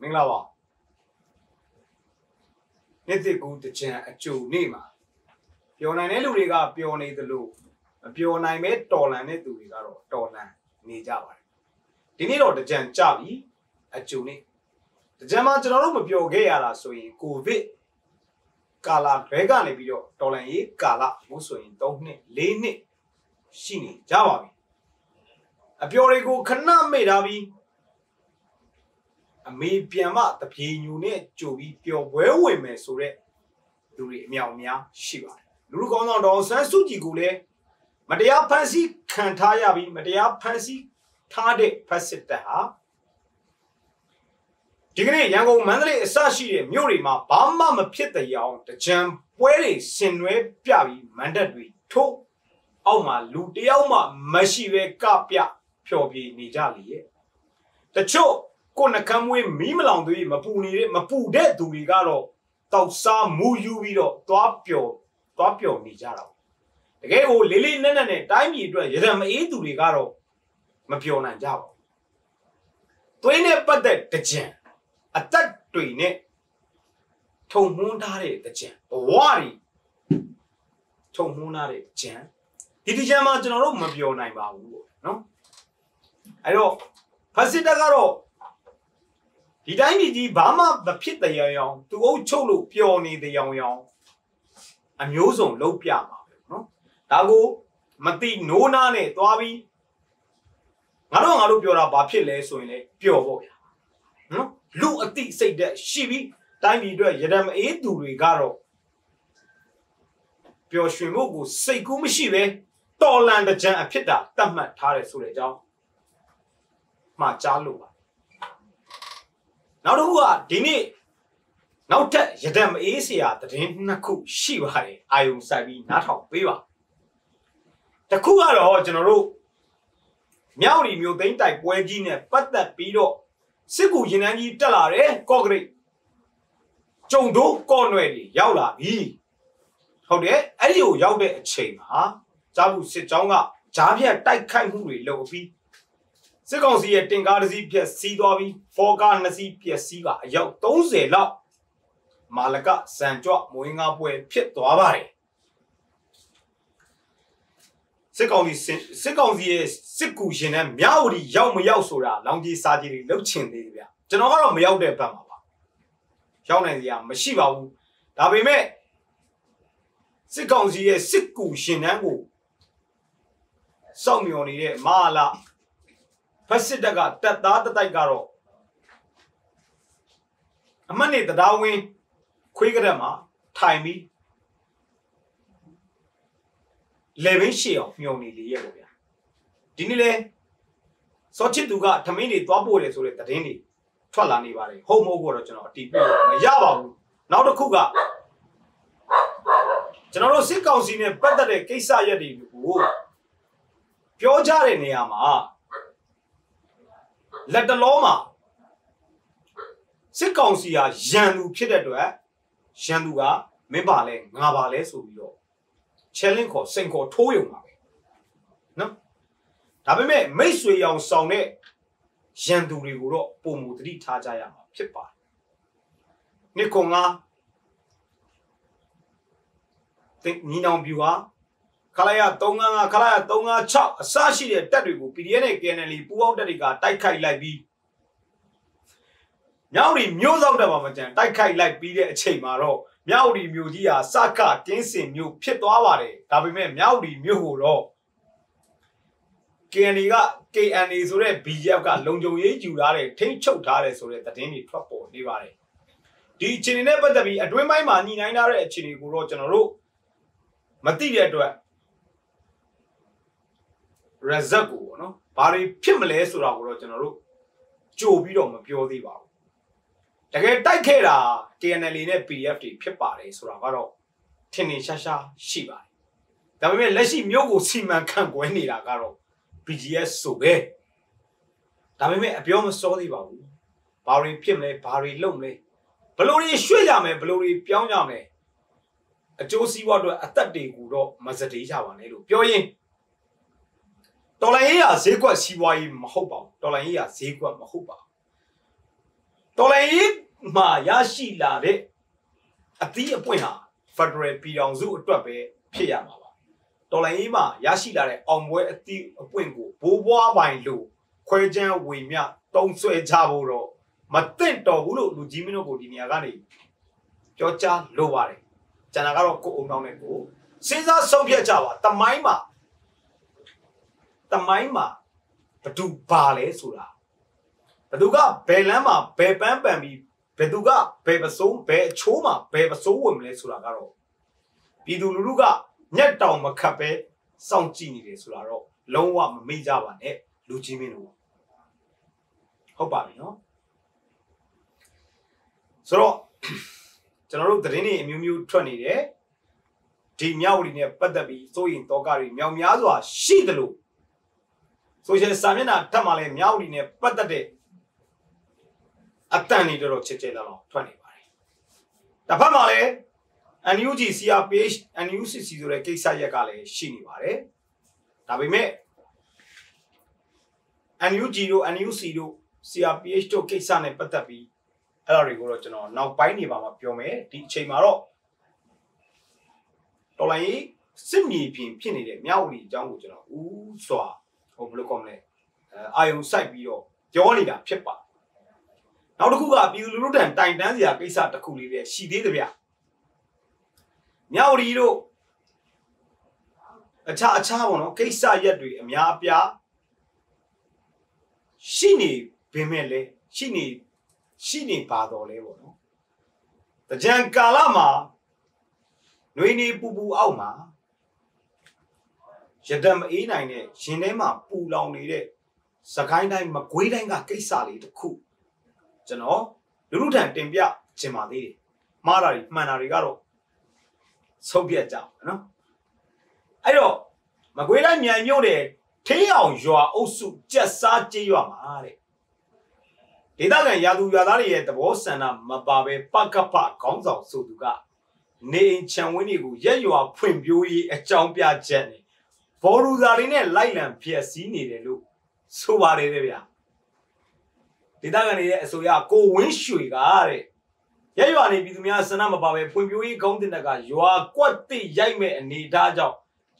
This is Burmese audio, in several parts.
မင်္ဂလာပါနေ့တစ်ကူတကြံအကျုံနေ့မှာပျော်နိုင်တဲ့လူတွေကပျော်နေသလိုမပျော်နိုင်မဲ့တော်လန်တဲ့သူတွေကတော့တော်လန်နေကြပါတယ်ဒီနေ့တော့တကြံကြပြီအကျုံနေ့တကြံမှာကျွန်တော်တို့မပျော်ခဲ့ရတာဆိုရင်ကိုဗစ်ကာလာဘဲကနေပြီးတော့တော်လန်ရေးကာလမို့ဆိုရင်3နှစ်4နှစ်ရှိနေကြပါပြီအပျော်တွေကိုခဏမေ့ထားပြီး အမေပြန်မတပြေညူနဲ့ကြိုပြီးပျော်ပွဲဝင်မယ်ဆိုတဲ့လူတွေအမြောက်အများရှိပါတယ်လူလူကောင်းဆောင်တော်ဆန်းစုကြည်ကိုလည်းမတရားဖန်ဆီးခံထားရပြီးမတရားဖန်ဆီးထားတဲ့ဖက်စစ်တပ်ဟာဒီကနေ့ရန်ကုန်မန္တလေးအစရှိတဲ့မြို့တွေမှာဘာမှမဖြစ်တဲ့အောင်တကြံပွဲတွေဆင်နွှဲပြပြီးမန္တတွေထိုးအောက်မှာလူတယောက်မှမရှိပဲကပြဖျော်ပြနေကြလေရဲ့တချို့ ကိုနှကမ်းမွေးမီးမလောင်သေးမပူနေတဲ့မပူတဲ့သူတွေကတော့တောက်စားမူယူပြီးတော့သွားပျော်သွားပျော်နေကြတာတကယ်ကိုလေးလေးနက်နက်နဲ့တိုင်းပြည်အတွက်ရရမအေးသူတွေကတော့မပျော်နိုင်ကြပါဘူးသွေးနဲ့ပတ်သက်တကြံအသက်တွေနဲ့ထုံမွန်းထားတဲ့တကြံဘဝတွေထုံမွန်းထားတဲ့ကြံဒီတကြံမှာကျွန်တော်တို့မပျော်နိုင်ပါဘူးပေါ့နော်အဲ့တော့ဖက်စစ်တပ်ကတော့ ဒီတိုင်းပြည်ကြီးဘာမှမဖြစ်တရားရောင်သူအုပ်ချုပ်လို့ပျော်နေတရားရောင်အမျိုးစုံလုံးပြပါပဲနော်ဒါကိုမတိနိုးနာနဲ့သွားပြီးငါတို့ငါတို့ပြောတာဘာဖြစ်လဲဆိုရင်လေပျော်ပေါ့ဗျာနော်လူအတိစိတ်သက်ရှိပြီးတိုင်းပြည်အတွက်ရဒမအေးသူတွေကတော့ပျော်ရွှင်မှုကိုစိတ်ကူးမရှိပဲတော်လန်တကြံအဖြစ်တာတတ်မှတ်ထားတယ်ဆိုတဲ့အကြောင်းမှာကြားလို့ပါ နောက်တစ်ခုကဒီနေ့နောက်ထပ်ရဒံမအေးစရာသတင်းနှစ်ခုရှိပါတယ်အာယုံစိုက်ပြီးနားထောင်ပေးပါတစ်ခုကတော့ကျွန်တော်တို့မြောက်ရီမျိုးသိန်းတိုက်ပွဲကြီးနဲ့ပတ်သက်ပြီးတော့စစ်ကူရင်နှန်းကြီးတက်လာတယ်ကော့ဂရိတ်ကြုံတို့ကော့နွယ်တွေရောက်လာပြီဟုတ်တယ်အဲ့ဒီကိုရောက်တဲ့အချိန်မှာကြားဘူးစစ်ကြောင်းကဂျားပြတ်တိုက်ခိုက်မှုတွေလုပ်ပြီး စစ်ကောင်စီရဲ့တင်ကားတစ်စီးပြက်စီးသွားပြီးဖော်ကားနှစ်စီးပြက်စီးကအယောက်30လောက်မာလကစံကြွမွေးငါပွဲဖြစ်သွားပါတယ်စစ်ကောင်စီစစ်ကောင်စီရဲ့စစ်ကူရှင်နဲ့မြောက်ရီရောက်မရောက်ဆိုတာလောင်ကြီးစာကြီးတွေလှုပ်ချင်သေးတယ်ဗျကျွန်တော်ကတော့မရောက်တဲ့ဘက်မှာပါရောက်နိုင်စရာမရှိပါဘူးဒါပေမဲ့စစ်ကောင်စီရဲ့စစ်ကူရှင်တန်းကိုစောင့်မျှော်နေတဲ့မာလာ ဖက်စစ်တပ်ကတက်သားတတိုက်ကတော့အမတ်နေတရားဝင်ခွေးကရက်မှာထိုင်ပြီးလေဘင်းရှေ့အောင်မျောနေလေရဲ့ပေါ့ဗျာဒီနေ့လဲစောချစ်သူကထမင်းတွေသွားပို့တယ်ဆိုတဲ့သတင်းတွေထွက်လာနေပါတယ်ဟုတ်မဟုတ်ကိုတော့ကျွန်တော်အတီးပြမရပါဘူးနောက်တစ်ခုကကျွန်တော်တို့စစ်ကောင်စီနဲ့ပတ်သက်တဲ့ကိစ္စရက်တွေကိုပြောကြတဲ့နေရာမှာ လက်တလုံးမှာစစ်ကောင်စီဟာရန်သူဖြစ်တဲ့အတွက်ရန်သူကမင်းပါလဲငါပါလဲဆိုပြီးတော့ challenge ခေါ်စိန်ခေါ်ထိုးယုံပါပဲနော်ဒါပေမဲ့မိတ်ဆွေရောင်ဆောင်တဲ့ရန်သူတွေကိုတော့ပုံမူတတိထားကြရမှာဖြစ်ပါတယ်နှစ်ကုံကတင်ညီနောင်ပြူဟာ ခလာရ355ခလာရ356အစရှိတဲ့တက်တွေကို PDF နဲ့ KNL ပူးပေါင်းတက်တွေကတိုက်ခိုက်လိုက်ပြီးမြောက်ရီမျိုးစောက်တက်မှာမကြံတိုက်ခိုက်လိုက်ပြီးတဲ့အချိန်မှာတော့မြောက်ရီမျိုးကြီးဟာစကတင်းစင်မျိုးဖြစ်သွားပါတယ်ဒါပေမဲ့မြောက်ရီမျိုးကိုတော့ KNL က KNA ဆိုတဲ့ BJF ကလုံခြုံရေးယူထားတယ်ထိမ့်ချုပ်ထားတယ်ဆိုတဲ့သတင်းတွေထွက်ပေါ်နေပါတယ်ဒီအခြေအနေနဲ့ပတ်သက်ပြီးအတွင်းပိုင်းမှာညှိနှိုင်းထားတဲ့အခြေအနေကိုတော့ကျွန်တော်တို့မသိတဲ့အတွက် result ကိုပေါ့နော်ဘာတွေဖြစ်မလဲဆိုတာကိုတော့ကျွန်တော်တို့ကြိုပြီးတော့မပြောသေးပါဘူးတကယ်တိုက်ခဲ့တာ KNL နဲ့ PDF တွေဖြစ်ပါတယ်ဆိုတာကတော့ထင်ထင်ရှားရှားရှိပါတယ်ဒါပေမဲ့လက်ရှိမြို့ကိုစီမံခန့်ခွဲနေတာကတော့ BGS ဆိုပဲဒါပေမဲ့အပြောမစောသေးပါဘူးဘာတွေဖြစ်မလဲဘာတွေလုပ်မလဲဘလို့တွေရွှေ့ကြမယ်ဘလို့တွေပြောင်းကြမယ်အကျိုးစီးပွားအတွက်အသက်တွေကိုတော့မစတေးကြပါနဲ့လို့ပြောရင် ဒေါ်လာရေးရဈေးကွက်စီးပွားရေးမဟုတ်ပါဘူးဒေါ်လာရေးရဈေးကွက်မဟုတ်ပါဘူးတော်လိုင်းရေးမှာရရှိလာတဲ့အသီးအပွင့်ဟာ Federal ပြည်ထောင်စုအတွက်ပဲဖြစ်ရမှာပါတော်လိုင်းရေးမှာရရှိလာတဲ့အောင်ပွဲအသီးအပွင့်ကိုဘိုးဘွားပိုင်လို့ခွဲချမ်းဝေမျှတုံးဆွဲကြဖို့တော့မသင့်တော်ဘူးလို့လူကြီးမင်းတို့ကိုဒီနေရာကနေပြောကြားလိုပါတယ်ကျန်တာကတော့ကိုအုံတောင်းနဲ့ကိုစဉ်းစားဆုံးဖြတ်ကြပါတမိုင်းမှာ တမိုင်းမှာဘသူပါလဲဆိုတာဘသူကဘယ်လမ်းမှာဘယ်ပန်းပန်ပြီးဘယ်သူကဘယ်ပစိုးဘယ်အချိုးမှာဘယ်ပစိုးဝင်မလဲဆိုတာကတော့ပြည်သူလူထုကညက်တောင်မခတ်ပဲစောင့်ကြည့်နေတယ်ဆိုတာတော့လုံးဝမမေ့ကြပါနဲ့လူကြီးမင်းတို့ဟုတ်ပါပြီနော်ဆိုတော့ကျွန်တော်တို့သတင်းတွေအမျိုးမျိုးထွက်နေတယ်ဒီမြောက်ဝတီနဲ့ပတ်သက်ပြီးစိုးရင်တောကတွေမြောင်များစွာရှိတယ်လို့ ဆိုရှယ်စာမျက်နှာထပ်မှလည်းမြောက်ဝတီနဲ့ပတ်သက်တဲ့အတန်တွေတော်တော်ချစ်ချစ်လောက်လောက်ထွက်နေပါတယ်တစ်ဖက်မှာလည်း NUG CRPH NUCC ဆိုတဲ့ကိစ္စရက်ကလည်းရှိနေပါတယ်ဒါပေမဲ့ NUG တို့ NUC တို့ CRPH တို့ကိစ္စနဲ့ပတ်သက်ပြီးအဲ့ဒါတွေကိုတော့ကျွန်တော်နောက်ပိုင်းနေပါမှာပြောမယ်ဒီအချိန်မှာတော့တော်လိုင်းစစ်မြေပြင်ဖြစ်နေတဲ့မြောက်ဝတီအကြောင်းကိုကျွန်တော်ဦးစွာ ဟိုဘယ်လိုကောမလဲအာယုံစိုက်ပြီးတော့ပြောနေတာဖြစ်ပါနောက်တစ်ခုကပြည်သူလူထုတန်တိုင်တန်းစရာကိစ္စတစ်ခုလေးပဲရှိသေးတယ်ဗျမြောက်ရီတို့အခြားအခြားပေါ့နော်ကိစ္စရက်တွေအများအပြားရှိနေပေမဲ့လည်းရှိနေရှိနေပါတော့လဲပေါ့နော်တကြံကာလမှာနှွေးနေပူပူအောက်မှာ ရတမအေးနိုင်တဲ့ရင်ထဲမှာပူလောင်နေတဲ့စကိုင်းတိုင်းမကွေးတိုင်းကကိစ္စလေးတစ်ခုကျွန်တော်လူလူထံတင်ပြခြင်းပါသေးတယ်မှားတာတွေမှန်တာတွေကတော့ဆုံးဖြတ်ကြအောင်နော်အဲ့တော့မကွေးတိုင်းမြန်မြို့တဲ့ထေးအောင်ရွာအုပ်စုကြက်စားကြေးရွာမှာတဲ့ဒေသခံရာသူရွာသားတွေရဲ့သဘောဆန္ဒမပါပဲပကပခေါင်းဆောင်ဆိုသူကနေအိမ်ခြံဝင်းတွေကိုရက်ရွာဖွင့်ပြိုးရေးအကြောင်းပြချက်နဲ့ ဘော်ရူဇာတွေနဲ့လိုက်လံဖျက်ဆီးနေတယ်လို့ဆိုပါတယ်ဗျာဒေသခံတွေရဲ့အဆိုအရကိုဝင်းရွှေကတဲ့ရက်ရွာနေပြည်သူများဆန္ဒမပါပဲဖွံ့ဖြိုးရေးကောင်းတင်တကရွာကွက်တိရိုက်မဲ့အနေအထားကြောင့်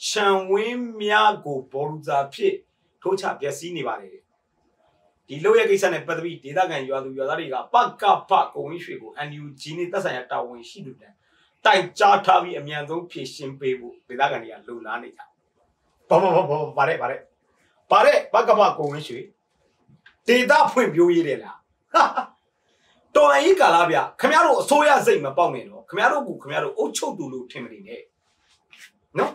ခြံဝင်းများကိုဘော်ရူဇာဖြစ်ထိုးချပျက်စီးနေပါတယ်ဒီလိုရဲ့ကိစ္စနဲ့ပတ်သက်ပြီးဒေသခံရွာသူရွာသားတွေကပကပကိုဝင်းရွှေကို NUG နဲ့သက်ဆိုင်ရာတာဝန်ရှိသူတန်းတိုင်ကြားထားပြီးအမြန်ဆုံးဖြည့်ရှင်းပေးဖို့ဒေသခံတွေကလုံလားနေကြ ဘာဘာဘာဘာဗါတဲ့ဗါတဲ့ဗါတဲ့ဘကဘကိုဝင်းရွှေဒေတာဖွင့်ပြိုးရေးတယ်လားတော်အကြီးကာလာဗျခမရတို့အစိုးရစိတ်မပေါက်နဲ့တော့ခမရတို့ကခမရတို့အုတ်ချုပ်သူလို့ထင်မနေနဲ့နော်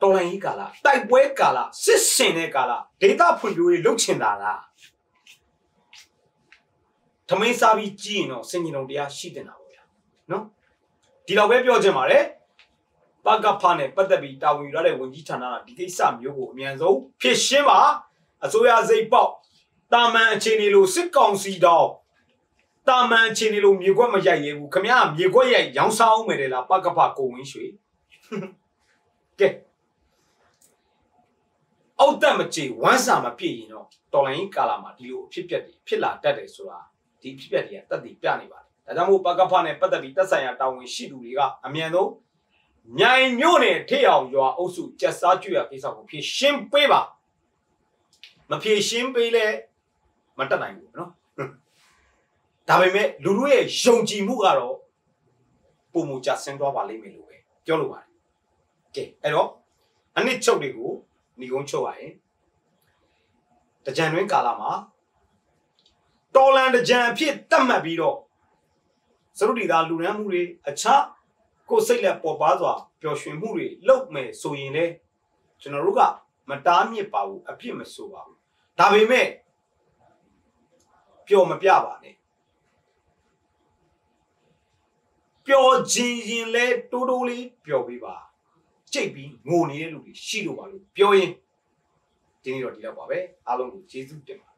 တော်လိုင်းကြီးကာလာတိုက်ပွဲကာလာစစ်စင်တဲ့ကာလာဒေတာဖွင့်ပြိုးရေးလုပ်ချင်တာလားထမင်းစားပြီးကြည့်ရင်တော့စင်ကြီးတော်တရားရှိတင်တာပေါ့ဗျာနော်ဒီတော့ပဲပြောချင်ပါတယ် ပကဖနဲ့ပတ်သက်ပြီးတာဝန်ယူရတဲ့ဝန်ကြီးဌာနကဒီကိစ္စမျိုးကိုအမြန်ဆုံးဖြည့်ရှင်းပါအစိုးရစိတ်ပေါက်တာမန်အခြေအနေလိုစစ်ကောင်စီတော်တာမန်အခြေအနေလိုမြေခွက်မရိုက်ရဘူးခမရမြေခွက်ရိုက်ရောင်းစားအောင်မယ်လေလားပကဖကိုဝင်းရွှေကဲအောက်တက်မကြေဝမ်းစာမပြည့်ရင်တော့တော်လိုင်းကာလာမှာဒီလိုအဖြစ်ပြက်တွေဖြစ်လာတတ်တယ်ဆိုတာဒီဖြစ်ပြက်တွေကတက်တည်ပြနေပါတယ်ဒါကြောင့်မို့ပကဖနဲ့ပတ်သက်ပြီးတက်ဆိုင်ရာတာဝန်ရှိသူတွေကအမြန်ဆုံး မြိုင်မြို့နယ်ထိအောင်ရွာအုပ်စုကြက်စားကျွရကိစ္စကိုဖြေရှင်းပေးပါမဖြေရှင်းပေးလဲမတက်နိုင်ဘူးနော်ဒါပေမဲ့လူတို့ရဲ့ယုံကြည်မှုကတော့ပုံမူကြဆင်းသွားပါလိမ့်မယ်လို့ပဲပြောလိုပါတယ်ကဲအဲ့တော့အနစ်ချုပ်တွေကိုညီကုန်းချုပ်ရရင်တကြံတွင်းကာလမှာတော်လန်တကြံအဖြစ်တတ်မှတ်ပြီးတော့စရုဒီသားလူရန်မှုတွေအခြား ကိုယ်စိတ်လက်ပေါ်ပါစွာပျော်ရွှင်မှုတွေလုပ်မယ်ဆိုရင်လေကျွန်တော်တို့ကမတားမြစ်ပါဘူးအပြစ်မဆိုပါဘူးဒါပေမဲ့ပျော်မပြပါနဲ့ပျော်ခြင်းရင်လဲတိုးတိုးလေးပျော်ပေးပါကြိတ်ပြီးငိုနေတဲ့လူတွေရှိလို့ပါလို့ပြောရင်ဒီနေ့တော့ဒီတော့ပါပဲအားလုံးကိုကျေးဇူးတင်ပါ